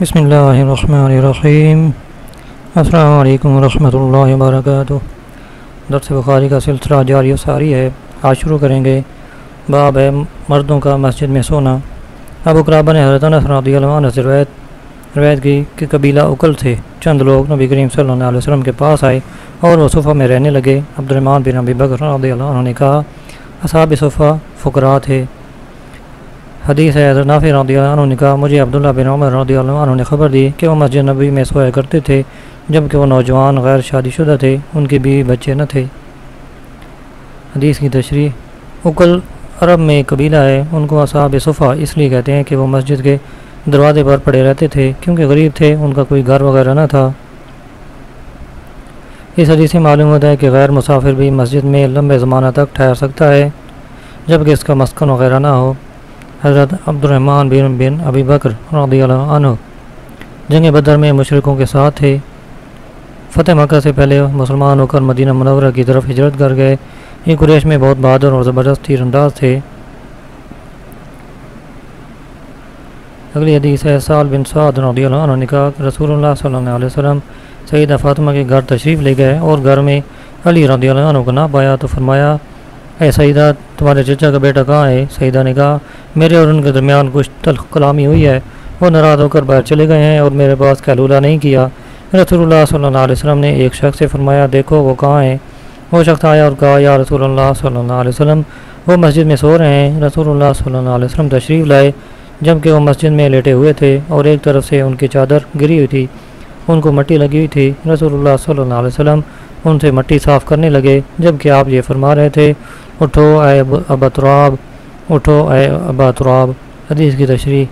بسم اللہ الرحمن الرحیم۔ السلام علیکم ورحمۃ اللہ وبرکاتہ۔ درس بخاری کا سلسلہ جاری و ساری ہے۔ آج شروع کریں گے۔ باب ہے مردوں کا مسجد میں سونا۔ ابو قرابہ نے حضرت رضی اللہ عنہ سے روایت روایت کی کہ قبیلہ اکل تھے۔ چند لوگ نبی کریم صلی اللہ علیہ وسلم کے پاس آئے اور وہ صفحہ میں رہنے لگے۔ عبد الرحمٰن بن ابی بکر رضی اللہ عنہ نے کہا، اصحاب صفحہ فقراء تھے۔ حدیث ہے، حضرت نافع رضی اللہ عنہ نے کہا، مجھے عبداللہ بن عمر رضی اللہ عنہ نے خبر دی کہ وہ مسجد نبی میں سویا کرتے تھے، جبکہ وہ نوجوان غیر شادی شدہ تھے، ان کے بیوی بچے نہ تھے۔ حدیث کی تشریح، اکل عرب میں ایک قبیلہ ہے، ان کو اصحاب صفحہ اس لیے کہتے ہیں کہ وہ مسجد کے دروازے پر پڑے رہتے تھے، کیونکہ غریب تھے، ان کا کوئی گھر وغیرہ نہ تھا۔ اس حدیث سے معلوم ہوتا ہے کہ غیر مسافر بھی مسجد میں لمبے زمانہ تک ٹھہر سکتا ہے، جبکہ اس کا مسکن وغیرہ نہ ہو۔ حضرت عبد الرحمٰن بن بن ابی بکر رضی اللہ عنہ، جنگ بدر میں مشرقوں کے ساتھ تھے۔ فتح مکہ سے پہلے مسلمان ہو کر مدینہ منورہ کی طرف ہجرت کر گئے۔ یہ قریش میں بہت بہادر اور زبردست تیر انداز تھے۔ اگلی حدیث ہے سال بن سعد رضی اللہ عنہ نے کہا کہ رسول اللہ صلی اللہ علیہ وسلم سیدہ فاطمہ کے گھر تشریف لے گئے اور گھر میں علی رضی اللہ عنہ کو نہ پایا تو فرمایا اے سیدہ، تمہارے چچا کا بیٹا کہاں ہے؟ سیدہ نے کہا، میرے اور ان کے درمیان کچھ تلخ کلامی ہوئی ہے۔ وہ ناراض ہو کر باہر چلے گئے ہیں اور میرے پاس کیلولہ نہیں کیا۔ رسول اللہ صلی اللہ علیہ وسلم نے ایک شخص سے فرمایا، دیکھو وہ کہاں ہیں وہ شخص آیا اور کہا، یا رسول اللہ صلی اللہ علیہ وسلم، وہ مسجد میں سو رہے ہیں۔ رسول اللہ صلی اللہ علیہ وسلم تشریف لائے، جبکہ وہ مسجد میں لیٹے ہوئے تھے اور ایک طرف سے ان کی چادر گری ہوئی تھی۔ ان کو مٹی لگی ہوئی تھی۔ رسول اللہ صلی اللہ علیہ وسلم ان سے مٹی صاف کرنے لگے، جبکہ آپ یہ فرما رہے تھے اٹھو اے ابا تراب، اٹھو اے ابا تراب، حدیث کی تشریح۔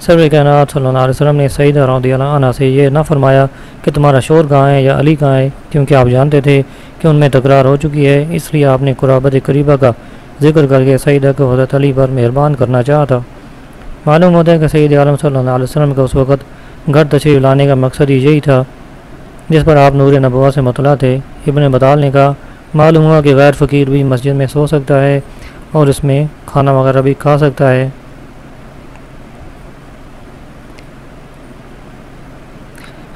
سر کائنات صلی اللہ علیہ وسلم نے سعید رضی اللہ عنہ سے یہ نہ فرمایا کہ تمہارا شور کہاں ہے یا علی کہاں ہے، کیونکہ آپ جانتے تھے کہ ان میں تکرار ہو چکی ہے، اس لیے آپ نے قرابت قریبہ کا ذکر کر کے سعیدہ کو حضرت علی پر مہربان کرنا چاہا تھا۔ معلوم ہوتا ہے کہ سعید عالم صلی اللہ علیہ وسلم کا اس وقت گھر تشریف لانے کا مقصد ہی یہی تھا، جس پر آپ نور نبوہ سے مطلع تھے۔ ابن بطال نے کہا معلوم ہوا کہ غیر فقیر بھی مسجد میں سو سکتا ہے اور اس میں کھانا وغیرہ بھی کھا سکتا ہے۔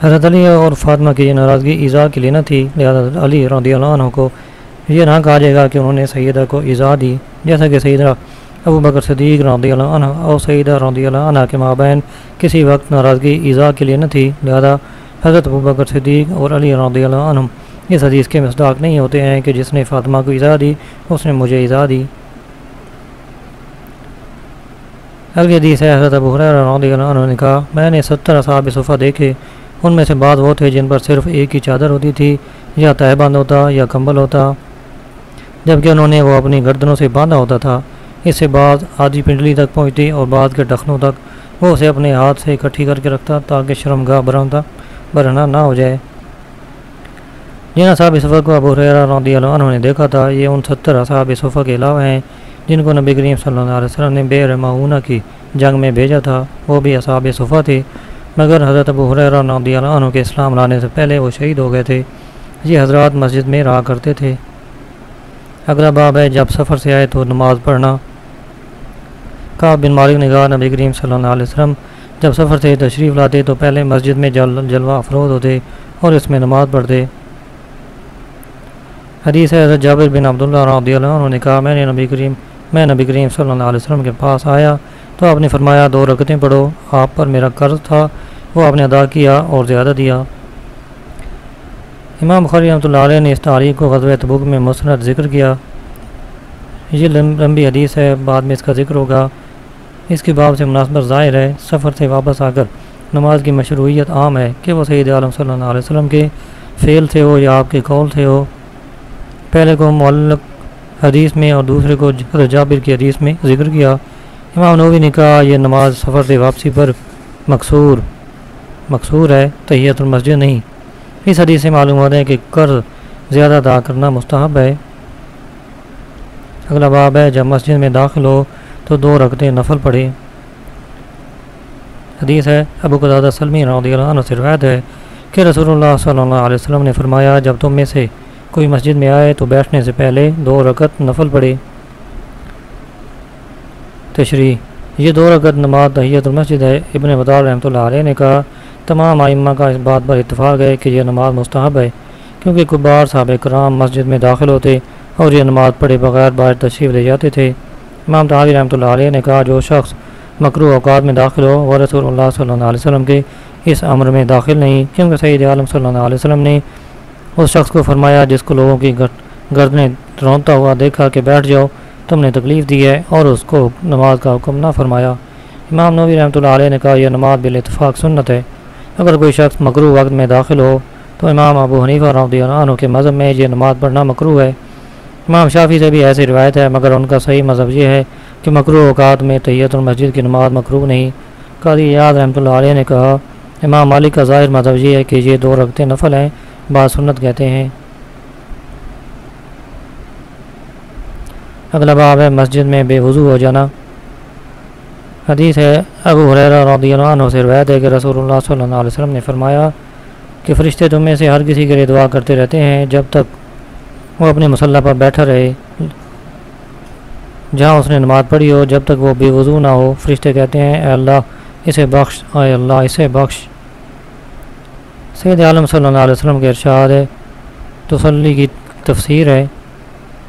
حضرت علی اور فاطمہ کی یہ ناراضگی ایزا کے لیے نہ تھی، لہٰذا علی رضی اللہ عنہ کو یہ نہ کہا جائے گا کہ انہوں نے سیدہ کو ایزا دی۔ جیسا کہ سیدہ ابو بکر صدیق رضی اللہ عنہ اور سیدہ رضی اللہ عنہ کے مابین کسی وقت ناراضگی ایزا کے لیے نہ تھی، لہذا حضرت ابو بکر صدیق اور علی رضی اللہ عنہ اس حدیث کے مصداق نہیں ہوتے ہیں کہ جس نے فاطمہ کو ایزا دی، اس نے مجھے ایزا دی۔ اگلی حدیث ہے، حضرت ابو حریر رضی اللہ عنہ نے کہا، میں نے ستر اصحاب صفحہ دیکھے، ان میں سے بعض وہ تھے جن پر صرف ایک ہی چادر ہوتی تھی، یا تہ بند ہوتا یا کمبل ہوتا، جبکہ انہوں نے وہ اپنی گردنوں سے باندھا ہوتا تھا۔ اس سے بعض آدھی پنڈلی تک پہنچتی اور بعض کے ٹخنوں تک، وہ اسے اپنے ہاتھ سے اکٹھی کر کے رکھتا تاکہ شرم گاہ برہنتا برہنا نہ ہو جائے۔ جن اصحاب صفحہ کو ابو ریرا رضی اللہ عنہ نے دیکھا تھا، یہ ان ستر اصحاب صفحہ کے علاوہ ہیں جن کو نبی کریم صلی اللہ علیہ وسلم نے بے رمعونہ کی جنگ میں بھیجا تھا۔ وہ بھی اصحاب صفحہ تھے، مگر حضرت ابو حریرہ رضی اللہ عنہ کے اسلام لانے سے پہلے وہ شہید ہو گئے تھے۔ یہ حضرات مسجد میں رہا کرتے تھے۔ اگلا باب ہے، جب سفر سے آئے تو نماز پڑھنا۔ کا بن مالک نگاہ نبی کریم صلی اللہ علیہ وسلم، جب سفر سے تشریف لاتے تو پہلے مسجد میں جل جلوہ افروز ہوتے اور اس میں نماز پڑھتے۔ حدیث ہے، حضرت جابر بن عبداللہ رضی اللہ عنہ نے کہا، میں نے نبی کریم، میں نبی کریم صلی اللہ علیہ وسلم کے پاس آیا تو آپ نے فرمایا، دو رکتیں پڑھو، آپ پر میرا قرض تھا، وہ آپ نے ادا کیا اور زیادہ دیا۔ امام بخاری رحمۃ اللہ علیہ نے اس تاریخ کو غزوہ تبوک میں مسند ذکر کیا۔ یہ لمبی حدیث ہے، بعد میں اس کا ذکر ہوگا۔ اس کے باب سے مناسبت ظاہر ہے، سفر سے واپس آ کر نماز کی مشروعیت عام ہے کہ وہ سید عالم صلی اللہ علیہ وسلم کے فعل سے ہو یا آپ کے قول سے ہو۔ پہلے کو معلق حدیث میں اور دوسرے کو جابر کی حدیث میں ذکر کیا۔ امام نووی نے کہا، یہ نماز سفر سے واپسی پر مقصور مقصور ہے، تحیت المسجد نہیں۔ اس حدیث سے معلوم ہوتا ہے کہ قرض زیادہ ادا کرنا مستحب ہے۔ اگلا باب ہے، جب مسجد میں داخل ہو تو دو رکھتے نفل پڑھے حدیث ہے، ابو قدادہ سلمی رضی اللہ عنہ سے روایت ہے کہ رسول اللہ صلی اللہ علیہ وسلم نے فرمایا، جب تم میں سے کوئی مسجد میں آئے تو بیٹھنے سے پہلے دو رکت نفل پڑھے تشریح۔ یہ دو رکعت نماز تحیت المسجد ہے۔ ابن بدار رحمۃ اللہ علیہ نے کہا، تمام آئمہ کا اس بات پر اتفاق ہے کہ یہ نماز مستحب ہے، کیونکہ کبار صحابہ کرام مسجد میں داخل ہوتے اور یہ نماز پڑھے بغیر باہر تشریف لے جاتے تھے۔ امام تعالی رحمۃ اللہ علیہ نے کہا، جو شخص مکرو اوقات میں داخل ہو وہ رسول اللہ صلی اللہ علیہ وسلم کے اس عمر میں داخل نہیں، کیونکہ سید عالم صلی اللہ علیہ وسلم نے اس شخص کو فرمایا جس کو لوگوں کی گردنیں رونتا ہوا دیکھا کہ بیٹھ جاؤ، تم نے تکلیف دی ہے اور اس کو نماز کا حکم نہ فرمایا۔ امام نوی رحمۃ اللہ علیہ نے کہا، یہ نماز اتفاق سنت ہے۔ اگر کوئی شخص مکرو وقت میں داخل ہو، تو امام ابو حنیفہ رحمۃ اللہ عنہ کے مذہب میں یہ نماز پڑھنا مکرو ہے۔ امام شافی سے بھی ایسی روایت ہے، مگر ان کا صحیح مذہب یہ ہے کہ مکرو اوقات میں طیت المسجد کی نماز مکرو نہیں۔ قاضی یاد رحمۃ اللہ علیہ نے کہا، امام مالک کا ظاہر مذہب یہ ہے کہ یہ دو رکھتے نفل ہیں۔ بعض سنت کہتے ہیں۔ اگلا باب ہے مسجد میں بے وضو ہو جانا۔ حدیث ہے، ابو حریرہ رضی اللہ عنہ سے روایت ہے کہ رسول اللہ صلی اللہ علیہ وسلم نے فرمایا کہ فرشتے تم میں سے ہر کسی کے لیے دعا کرتے رہتے ہیں جب تک وہ اپنے مسلح پر بیٹھا رہے۔ جہاں اس نے نماز پڑھی ہو، جب تک وہ بے وضو نہ ہو، فرشتے کہتے ہیں، اے اللہ، اسے بخش، اے اللہ، اسے بخش۔ سید عالم صلی اللہ علیہ وسلم کے ارشاد ہے، تسلی کی تفسیر ہے۔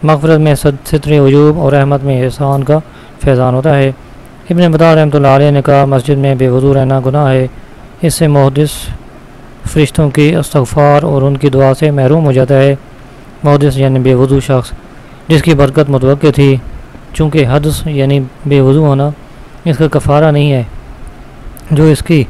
مغفرت میں ستر وجوب اور احمد میں احسان کا فیضان ہوتا ہے۔ ابن بدا رحمۃ اللہ علیہ نے کہا، مسجد میں بے وضو رہنا گناہ ہے۔ اس سے محدث فرشتوں کی استغفار اور ان کی دعا سے محروم ہو جاتا ہے۔ محدث یعنی بے وضو شخص، جس کی برکت متوقع تھی۔ چونکہ حدث یعنی بے وضو ہونا اس کا کفارہ نہیں ہے۔ جو اس کی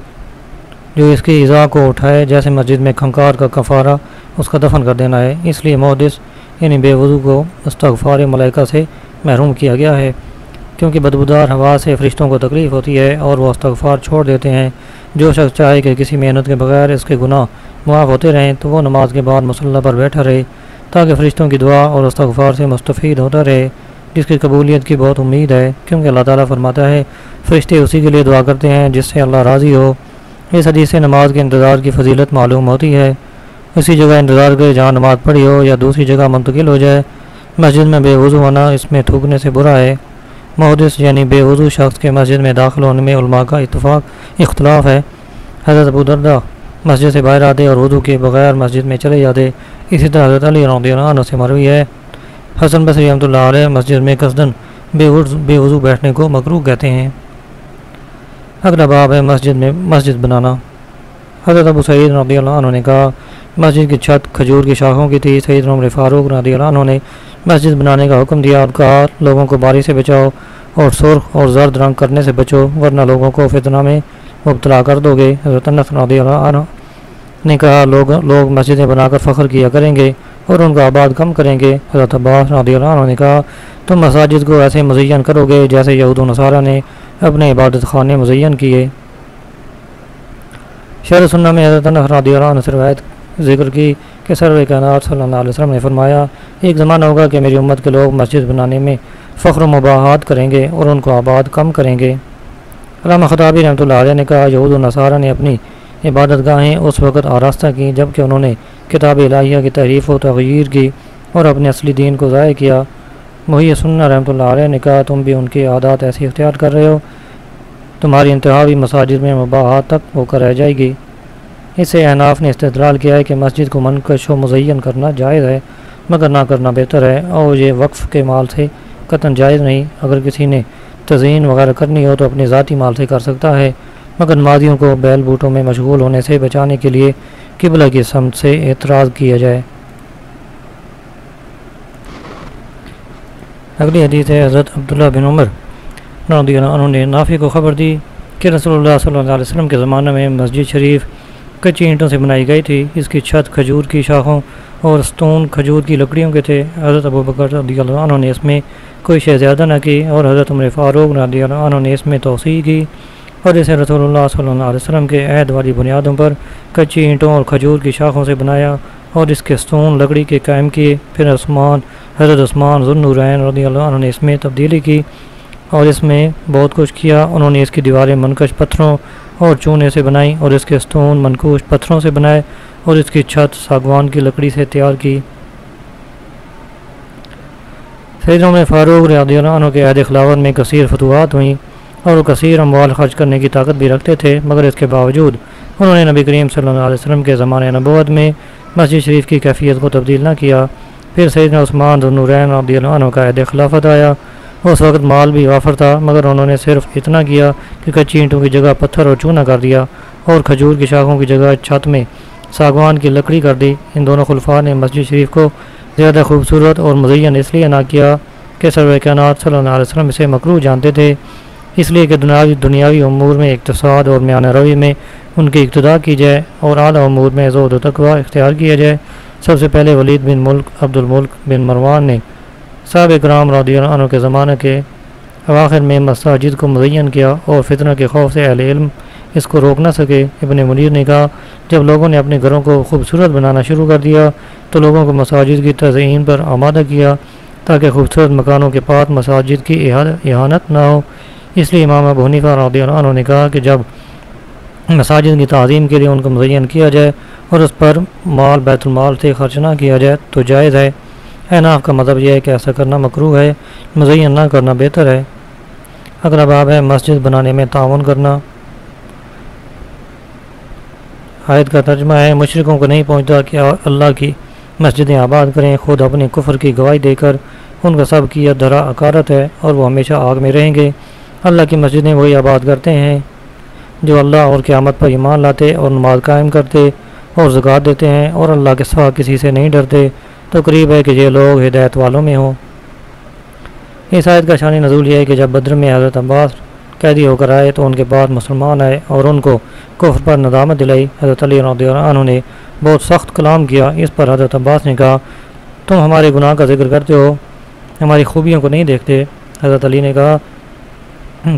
جو اس کی اضاء کو اٹھائے، جیسے مسجد میں کھنکار کا کفارہ اس کا دفن کر دینا ہے۔ اس لیے محدث یعنی بے وضو کو استغفار ملائکہ سے محروم کیا گیا ہے۔ کیونکہ بدبودار ہوا سے فرشتوں کو تکلیف ہوتی ہے اور وہ استغفار چھوڑ دیتے ہیں۔ جو شخص چاہے کہ کسی محنت کے بغیر اس کے گناہ معاف ہوتے رہیں، تو وہ نماز کے بعد مسلح پر بیٹھا رہے تاکہ فرشتوں کی دعا اور استغفار سے مستفید ہوتا رہے، جس کی قبولیت کی بہت امید ہے۔ کیونکہ اللہ تعالیٰ فرماتا ہے، فرشتے اسی کے لیے دعا کرتے ہیں جس سے اللہ راضی ہو۔ اس حدیث سے نماز کے انتظار کی فضیلت معلوم ہوتی ہے۔ اسی جگہ انتظار کرے جہاں نماز پڑھی ہو یا دوسری جگہ منتقل ہو جائے، مسجد میں بے وضو ہونا اس میں تھوکنے سے برا ہے۔ محدث یعنی بے وضو شخص کے مسجد میں داخل ہونے میں علماء کا اتفاق، اختلاف ہے۔ حضرت ابو دردہ مسجد سے باہر آتے اور وضو کے بغیر مسجد میں چلے جاتے، اسی طرح حضرت علی رضی اللہ عنہ سے مروی ہے۔ حسن بصری رحمۃ اللہ علیہ مسجد میں قصدن بے بے وضو بیٹھنے کو مکرو کہتے ہیں۔ اگلا باب ہے مسجد میں مسجد بنانا۔ حضرت ابو سعید رضی اللہ عنہ نے کہا، مسجد کی چھت کھجور کی شاخوں کی تھی۔ سعید عمر فاروق رضی اللہ عنہ نے مسجد بنانے کا حکم دیا۔ اور کہا، لوگوں کو باری سے بچاؤ اور سرخ اور زرد رنگ کرنے سے بچو، ورنہ لوگوں کو فتنہ میں مبتلا کر دو گے۔ حضرت انس رضی اللہ عنہ نے کہا، لوگ لوگ مسجدیں بنا کر فخر کیا کریں گے اور ان کا آباد کم کریں گے۔ حضرت عباس رضی اللہ عنہ نے کہا، تم مساجد کو ایسے مزین کرو گے جیسے یہود و نصارہ نے اپنے عبادت خانے مزین کیے۔ شہر سنہ میں حضرت رضی اللہ عنہ سے روایت ذکر کی کہ سر کائنات صلی اللہ علیہ وسلم نے فرمایا، ایک زمانہ ہوگا کہ میری امت کے لوگ مسجد بنانے میں فخر و مباحات کریں گے اور ان کو آباد کم کریں گے۔ علامہ خطابی رحمۃ اللہ علیہ نے کہا، یہود و نصارہ نے اپنی عبادت گاہیں اس وقت آراستہ کی جبکہ انہوں نے کتاب الہیہ کی تحریف و تغیر کی اور اپنے اصلی دین کو ضائع کیا۔ محیط سننا رحمۃ اللہ علیہ نے کہا، تم بھی ان کی عادات ایسی اختیار کر رہے ہو تمہاری انتہاوی مساجد میں مباحات تک ہو کر رہ جائے گی۔ اس سے احناف نے استدلال کیا ہے کہ مسجد کو منقش و مزین کرنا جائز ہے، مگر نہ کرنا بہتر ہے۔ اور یہ وقف کے مال سے قطن جائز نہیں۔ اگر کسی نے تزئین وغیرہ کرنی ہو تو اپنے ذاتی مال سے کر سکتا ہے، مگر مادیوں کو بیل بوٹوں میں مشغول ہونے سے بچانے کے لیے قبلہ کی سمت سے اعتراض کیا جائے۔ اگلی حدیث ہے حضرت عبداللہ بن عمر۔ رضی اللہ عنہ نے نافی کو خبر دی کہ رسول اللہ صلی اللہ علیہ وسلم کے زمانہ میں مسجد شریف کچی اینٹوں سے بنائی گئی تھی۔ اس کی چھت کھجور کی شاخوں اور ستون کھجور کی لکڑیوں کے تھے۔ حضرت ابو بکر رضی اللہ عنہ نے اس میں کوئی شے زیادہ نہ کی اور حضرت عمر فاروق رضی اللہ عنہ نے اس میں توسیع کی۔ اور اسے رسول اللہ صلی اللہ علیہ وسلم کے عہد والی بنیادوں پر کچی اینٹوں اور کھجور کی شاخوں سے بنایا اور اس کے ستون لکڑی کے قائم کیے۔ پھر عثمان، حضرت عثمان ذوالنورین رضی اللہ عنہ نے اس میں تبدیلی کی۔ اور اس میں بہت کچھ کیا۔ انہوں نے اس کی دیواریں منکش پتھروں اور چونے سے بنائی اور اس کے ستون منکوش پتھروں سے بنائے اور اس کی چھت ساگوان کی لکڑی سے تیار کی۔ سید عمر فاروق رضی اللہ عنہ کے عہد خلاوت میں کثیر فتوحات ہوئیں اور وہ کثیر اموال خرچ کرنے کی طاقت بھی رکھتے تھے، مگر اس کے باوجود انہوں نے نبی کریم صلی اللہ علیہ وسلم کے زمانۂ نبوت میں مسجد شریف کی کیفیت کو تبدیل نہ کیا۔ پھر سیدنا عثمان ذنورین رضی اللہ عنہ کا عہد خلافت آیا۔ اس وقت مال بھی وافر تھا، مگر انہوں نے صرف اتنا کیا کہ کچی اینٹوں کی جگہ پتھر اور چونا کر دیا اور کھجور کی شاخوں کی جگہ چھت میں ساگوان کی لکڑی کر دی۔ ان دونوں خلفاء نے مسجد شریف کو زیادہ خوبصورت اور مزین اس لیے نہ کیا کہ سرو کائنات صلی اللہ علیہ وسلم اسے مکرو جانتے تھے، اس لیے کہ دنیاوی دنیاوی امور میں اقتصاد اور میان روی میں ان کی ابتدا کی جائے اور اعلیٰ امور میں زود و تقوی اختیار کیا جائے۔ سب سے پہلے ولید بن ملک عبد الملک بن مروان نے صاحب اکرام رضی اللہ عنہ کے زمانے کے اواخر میں مساجد کو مزین کیا اور فتنہ کے خوف سے اہل علم اس کو روک نہ سکے۔ ابن منیر نے کہا، جب لوگوں نے اپنے گھروں کو خوبصورت بنانا شروع کر دیا تو لوگوں کو مساجد کی تزئین پر آمادہ کیا تاکہ خوبصورت مکانوں کے پاس مساجد کی احانت نہ ہو۔ اس لیے امام ابو حنیفہ رضی اللہ عنہ نے کہا کہ جب مساجد کی تعظیم کے لیے ان کو مزین کیا جائے اور اس پر مال، بیت المال سے خرچ نہ کیا جائے تو جائز ہے۔ اعناف کا مطلب یہ ہے کہ ایسا کرنا مکرو ہے، مزین نہ کرنا بہتر ہے۔ اگلا باب ہے مسجد بنانے میں تعاون کرنا عائد کا ترجمہ ہے مشرقوں کو نہیں پہنچتا کہ اللہ کی مسجدیں آباد کریں، خود اپنے کفر کی گواہی دے کر ان کا سب کی درا اکارت ہے اور وہ ہمیشہ آگ میں رہیں گے۔ اللہ کی مسجدیں وہی آباد کرتے ہیں جو اللہ اور قیامت پر ایمان لاتے اور نماز قائم کرتے اور زکوٰۃ دیتے ہیں اور اللہ کے سوا کسی سے نہیں ڈرتے۔ تو قریب ہے کہ یہ لوگ ہدایت والوں میں ہوں۔ اس آیت کا شانی نزول یہ ہے کہ جب بدر میں حضرت عباس قیدی ہو کر آئے تو ان کے بعد مسلمان آئے اور ان کو کفر پر ندامت دلائی۔ حضرت علی رضی اللہ عنہ نے بہت سخت کلام کیا۔ اس پر حضرت عباس نے کہا، تم ہمارے گناہ کا ذکر کرتے ہو، ہماری خوبیوں کو نہیں دیکھتے۔ حضرت علی نے کہا،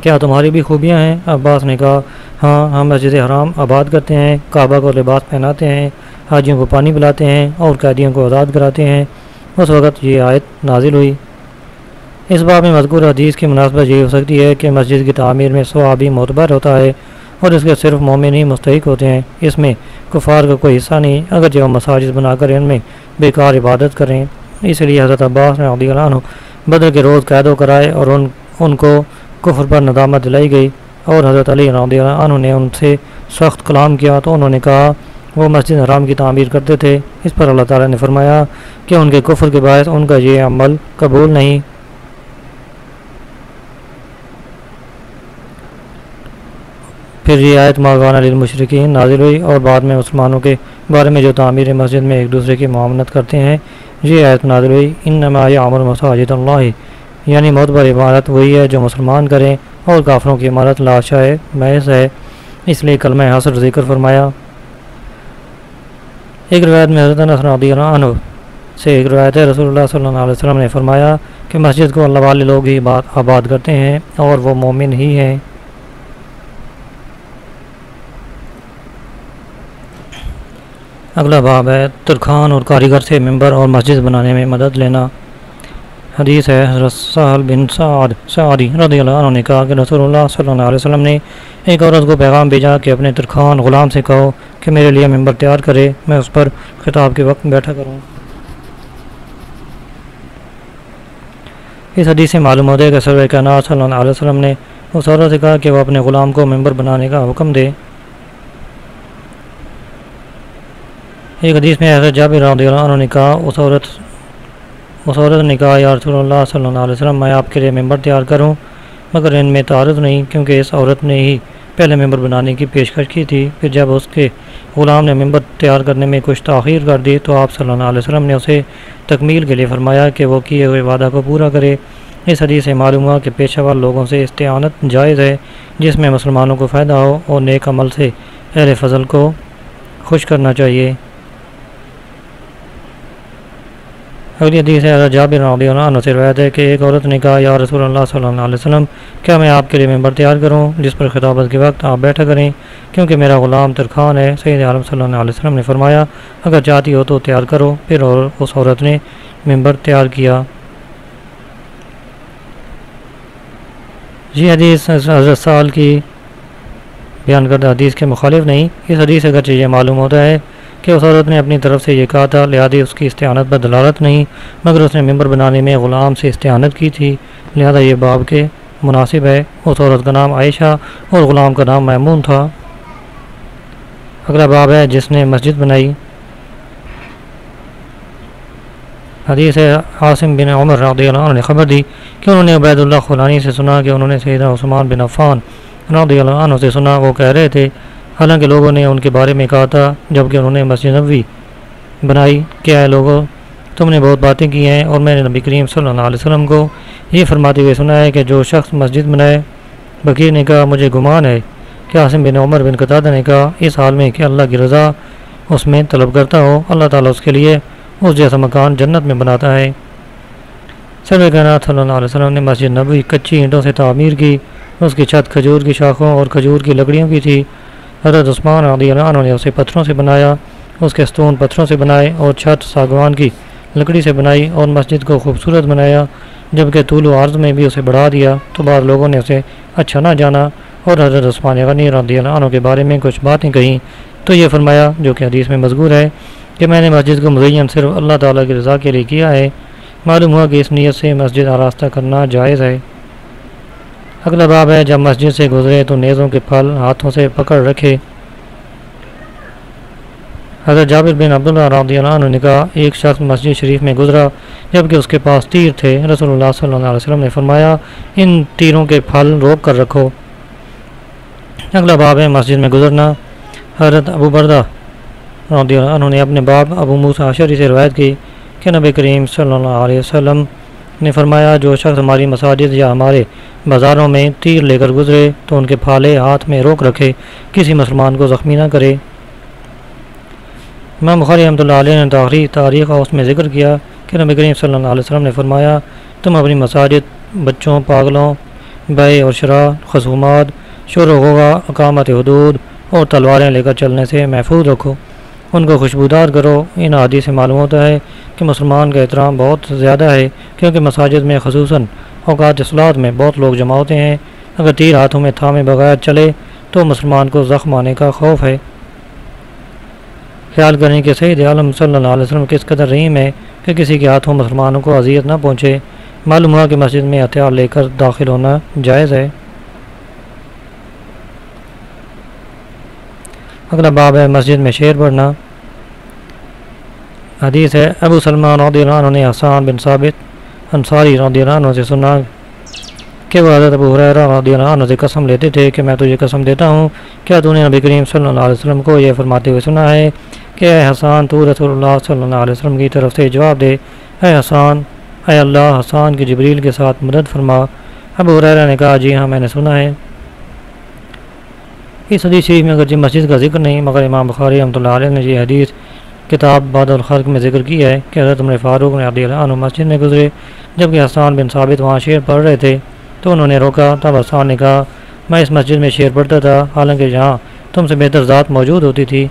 کیا تمہاری بھی خوبیاں ہیں؟ عباس نے کہا ہاں ہم مسجد حرام آباد کرتے ہیں، کعبہ کو لباس پہناتے ہیں حاجیوں کو پانی پلاتے ہیں اور قیدیوں کو آزاد کراتے ہیں۔ اس وقت یہ آیت نازل ہوئی۔ اس باب میں مذکور حدیث کی مناسبت یہ ہو سکتی ہے کہ مسجد کی تعمیر میں ثوابی معتبر ہوتا ہے اور اس کے صرف مومن ہی مستحق ہوتے ہیں۔ اس میں کفار کا کوئی حصہ نہیں اگر جو مساجد بنا کر ان میں بیکار عبادت کریں۔ اس لیے حضرت عباس نے عبد عنہ بدر کے روز قید و کرائے اور ان ان کو کفر پر ندامت دلائی گئی اور حضرت علی رضی اللہ عنہ نے ان سے سخت کلام کیا تو انہوں نے کہا وہ مسجد حرام کی تعمیر کرتے تھے۔ اس پر اللہ تعالیٰ نے فرمایا کہ ان کے کفر کے باعث ان کا یہ عمل قبول نہیں۔ پھر یہ آیت ماغان علی المشرقین نازل ہوئی اور بعد میں مسلمانوں کے بارے میں جو تعمیر مسجد میں ایک دوسرے کی معاملت کرتے ہیں، یہ آیت نازل ہوئی۔ ان نمایاں عمر مساجد اللہ یعنی معتبر عمارت وہی ہے جو مسلمان کریں اور کافروں کی عمارت لاشا ہے محض ہے۔ اس لیے کلمہ حاصل ذکر فرمایا۔ ایک روایت میں حضرت نصر رضی اللہ عنہ سے ایک روایت ہے، رسول اللہ صلی اللہ علیہ وسلم نے فرمایا کہ مسجد کو اللہ والے لوگ ہی آباد کرتے ہیں اور وہ مومن ہی ہیں۔ اگلا باب ہے ترخان اور کاریگر سے ممبر اور مسجد بنانے میں مدد لینا۔ حدیث ہے، حضرت سہل بن سعد سعدی رضی اللہ عنہ نے کہا کہ رسول اللہ صلی اللہ علیہ وسلم نے ایک عورت کو پیغام بھیجا کہ اپنے ترخان غلام سے کہو کہ میرے لیے ممبر تیار کرے، میں اس پر خطاب کے وقت بیٹھا کروں۔ اس حدیث سے معلوم ہوتا ہے کہ سر کائنات صلی اللہ علیہ وسلم نے اس عورت سے کہا کہ وہ اپنے غلام کو ممبر بنانے کا حکم دے۔ ایک حدیث میں حضرت جابر رضی اللہ عنہ نے کہا، اس عورت اس عورت نے کہا، یا رسول اللہ صلی اللہ علیہ وسلم، میں آپ کے لیے ممبر تیار کروں، مگر ان میں تعارض نہیں، کیونکہ اس عورت نے ہی پہلے ممبر بنانے کی پیشکش کی تھی۔ پھر جب اس کے غلام نے ممبر تیار کرنے میں کچھ تاخیر کر دی تو آپ صلی اللہ علیہ وسلم نے اسے تکمیل کے لیے فرمایا کہ وہ کیے ہوئے وعدہ کو پورا کرے۔ اس حدیث سے معلوم ہوا کہ پیشہ ور لوگوں سے استعانت جائز ہے، جس میں مسلمانوں کو فائدہ ہو اور نیک عمل سے اہل فضل کو خوش کرنا چاہیے۔ اگلی حدیث ہے جابر رضی اللہ عنہ سے روایت ہے کہ ایک عورت نے کہا، یا رسول اللہ صلی اللہ علیہ وسلم، کیا میں آپ کے لیے ممبر تیار کروں جس پر خطابت کے وقت آپ بیٹھا کریں؟ کیونکہ میرا غلام ترخان ہے۔ سید عالم صلی اللہ علیہ وسلم نے فرمایا، اگر چاہتی ہو تو تیار کرو۔ پھر اور اس عورت نے ممبر تیار کیا۔ یہ حدیث حضرت سال کی بیان کردہ حدیث کے مخالف نہیں۔ اس حدیث اگرچہ یہ معلوم ہوتا ہے کہ اس عورت نے اپنی طرف سے یہ کہا تھا، لہٰذا اس کی استعانت پر دلالت نہیں، مگر اس نے ممبر بنانے میں غلام سے استعانت کی تھی۔ لہذا یہ باب کے مناسب ہے۔ اس عورت کا نام عائشہ اور غلام کا نام میمون تھا۔ اگلا باب ہے، جس نے مسجد بنائی۔ حدیث عاصم بن عمر رضی اللہ عنہ نے خبر دی کہ انہوں نے عبید اللہ خلانی سے سنا کہ انہوں نے سیدہ عثمان بن عفان رضی اللہ عنہ سے سنا۔ وہ کہہ رہے تھے حالانکہ لوگوں نے ان کے بارے میں کہا تھا جبکہ انہوں نے مسجد نبوی بنائی کیا ہے لوگوں؟ تم نے بہت باتیں کی ہیں اور میں نے نبی کریم صلی اللہ علیہ وسلم کو یہ فرماتے ہوئے سنا ہے کہ جو شخص مسجد بنائے، بکیر نے کہا، مجھے گمان ہے کہ عاصم بن عمر بن قطع نے کہا، اس حال میں کہ اللہ کی رضا اس میں طلب کرتا ہو اللہ تعالیٰ اس کے لیے اس جیسا مکان جنت میں بناتا ہے۔ سر کائنات صلی اللہ علیہ وسلم نے مسجد نبوی کچی اینٹوں سے تعمیر کی، اس کی چھت کھجور کی شاخوں اور کھجور کی لکڑیوں کی تھی۔ حضرت عثمان رضی اللہ عنہ نے اسے پتھروں سے بنایا، اس کے ستون پتھروں سے بنائے اور چھت ساگوان کی لکڑی سے بنائی اور مسجد کو خوبصورت بنایا، جبکہ طول و عرض میں بھی اسے بڑھا دیا۔ تو بعض لوگوں نے اسے اچھا نہ جانا اور حضرت عثمان غنی رضی اللہ عنہ کے بارے میں کچھ باتیں کہیں۔ تو یہ فرمایا، جو کہ حدیث میں مذکور ہے کہ میں نے مسجد کو مزین صرف اللہ تعالیٰ کی رضا کے لیے کیا ہے، معلوم ہوا کہ اس نیت سے مسجد آراستہ کرنا جائز ہے۔ اگلا باب ہے، جب مسجد سے گزرے تو نیزوں کے پھل ہاتھوں سے پکڑ رکھے۔ حضرت جابر بن عبداللہ رضی اللہ عنہ نے کہا، ایک شخص مسجد شریف میں گزرا، جبکہ اس کے پاس تیر تھے۔ رسول اللہ صلی اللہ علیہ وسلم نے فرمایا، ان تیروں کے پھل روک کر رکھو۔ اگلا باب ہے، مسجد میں گزرنا۔ حضرت ابو بردہ رضی اللہ عنہ نے اپنے باپ ابو موسیٰ عشری سے روایت کی کہ نبی کریم صلی اللہ علیہ وسلم نے فرمایا، جو شخص ہماری مساجد یا ہمارے بازاروں میں تیر لے کر گزرے تو ان کے پھالے ہاتھ میں روک رکھے، کسی مسلمان کو زخمی نہ کرے۔ امام بخاری رحمۃ اللہ علیہ نے تاریخ تاریخ اور اس میں ذکر کیا کہ نبی کریم صلی اللہ علیہ وسلم نے فرمایا، تم اپنی مساجد، بچوں، پاگلوں، بے اور شرح خصومات، شور و غوغا، اقامت حدود اور تلواریں لے کر چلنے سے محفوظ رکھو۔ ان کو خوشبودار کرو۔ ان عادی سے معلوم ہوتا ہے کہ مسلمان کا احترام بہت زیادہ ہے، کیونکہ مساجد میں خصوصاً اوقات اصلاحات میں بہت لوگ جمع ہوتے ہیں۔ اگر تیر ہاتھوں میں تھامے بغیر چلے تو مسلمان کو زخم آنے کا خوف ہے۔ خیال کریں کہ سعید عالم صلی اللہ علیہ وسلم کس قدر رحیم ہے کہ کسی کے ہاتھوں مسلمانوں کو اذیت نہ پہنچے۔ معلوم ہوا کہ مسجد میں ہتھیار لے کر داخل ہونا جائز ہے۔ اگلا باب ہے مسجد میں شعر پڑھنا حدیث ہے، ابو سلمان رضی اللہ عنہ نے حسان بن ثابت انصاری رضی اللہ عنہ سے سنا کہ وہ حضرت ابو حریرہ رضی اللہ عنہ سے قسم لیتے تھے کہ میں تجھے قسم دیتا ہوں کیا تو نے نبی کریم صلی اللہ علیہ وسلم کو یہ فرماتے ہوئے سنا ہے کہ اے حسان تو رسول اللہ صلی اللہ علیہ وسلم کی طرف سے جواب دے اے حسان اے اللہ حسان کی جبریل کے ساتھ مدد فرما ابو حریرہ نے کہا جی ہاں میں نے سنا ہے اس حدیث شریف میں اگرچہ مسجد کا ذکر نہیں مگر امام بخاری رحمۃ اللہ علیہ نے یہ حدیث کتاب باد الخلق میں ذکر کیا ہے کہ حضرت عمر فاروق نے عدی عنہ مسجد میں گزرے۔ جبکہ حسان بن ثابت وہاں شعر پڑھ رہے تھے، تو انہوں نے روکا۔ تب حسان نے کہا، میں اس مسجد میں شعر پڑھتا تھا، حالانکہ جہاں تم سے بہتر ذات موجود ہوتی تھی۔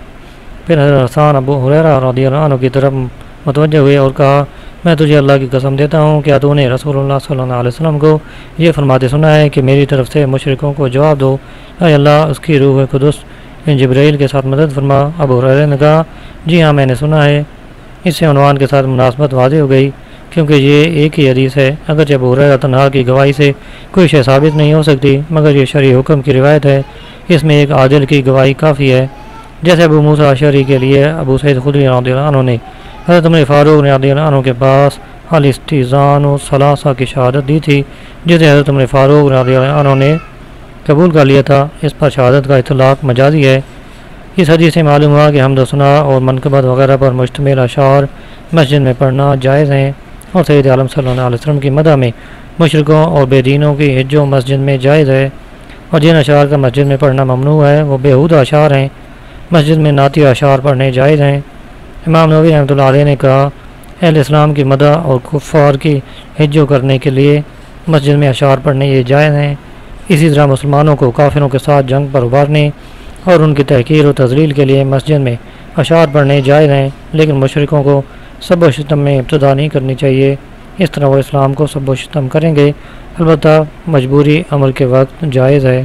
پھر حضرت حسان ابو حریرہ رضی اللہ عنہ کی طرف متوجہ ہوئے اور کہا، میں تجھے اللہ کی قسم دیتا ہوں کیا تو نے رسول اللہ صلی اللہ علیہ وسلم کو یہ فرماتے سنا ہے کہ میری طرف سے مشرقوں کو جواب دو۔ اے اللہ، اس کی روح قدس جبرائیل کے ساتھ مدد فرما، ابو حریر نے کہا جی ہاں میں نے سنا ہے۔ اس سے عنوان کے ساتھ مناسبت واضح ہو گئی، کیونکہ یہ ایک ہی حدیث ہے۔ اگرچہ ابو حریر تنہا کی گواہی سے کوئی شے ثابت نہیں ہو سکتی، مگر یہ شرعی حکم کی روایت ہے۔ اس میں ایک عادل کی گواہی کافی ہے۔ جیسے ابو موسیٰ شرعی کے لیے ابو سعید خدری رضی اللہ عنہ نے حضرت عمر فاروق نے رضی اللہ عنہ کے پاس الاستیزان و ثلاثہ کی شہادت دی تھی، جسے حضرت عمر فاروق رضی اللہ عنہ نے قبول کر لیا تھا۔ اس پر شہادت کا اطلاق مجازی ہے۔ اس حدیث سے معلوم ہوا کہ حمد و ثناء اور منقبت وغیرہ پر مشتمل اشعار مسجد میں پڑھنا جائز ہیں۔ اور سید عالم صلی اللہ علیہ وسلم کی مدہ میں مشرقوں اور بے دینوں کی حجوں مسجد میں جائز ہے۔ اور جن اشعار کا مسجد میں پڑھنا ممنوع ہے، وہ بےحود اشعار ہیں۔ مسجد میں نعتی اشعار پڑھنے جائز ہیں۔ امام نبی رحمۃ اللہ علیہ نے کہا، اہل اسلام کی مدہ اور کفار کی حجو کرنے کے لیے مسجد میں اشعار پڑھنے یہ جائز ہیں۔ اسی طرح مسلمانوں کو کافروں کے ساتھ جنگ پر ابھارنے اور ان کی تحقیر و تزلیل کے لیے مسجد میں اشعار پڑھنے جائز ہیں، لیکن مشرقوں کو سب و شتم میں ابتدا نہیں کرنی چاہیے۔ اس طرح وہ اسلام کو سب و شتم کریں گے، البتہ مجبوری عمل کے وقت جائز ہے۔